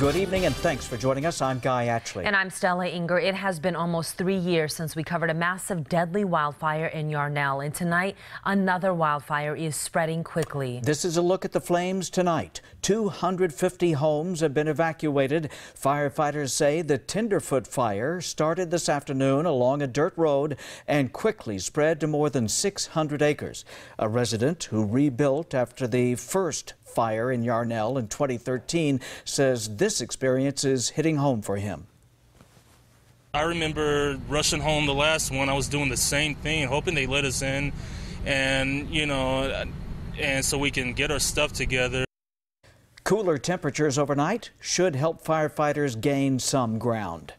Good evening and thanks for joining us. I'm Guy Atchley. And I'm Stella Inger. It has been almost three years since we covered a massive deadly wildfire in Yarnell. And tonight, another wildfire is spreading quickly. This is a look at the flames tonight. 250 homes have been evacuated. Firefighters say the Tenderfoot fire started this afternoon along a dirt road and quickly spread to more than 600 acres. A resident who rebuilt after the first fire in Yarnell in 2013 says this experience is hitting home for him. I remember rushing home the last one. I was doing the same thing, hoping they let us in, and you know, and so we can get our stuff together. Cooler temperatures overnight should help firefighters gain some ground.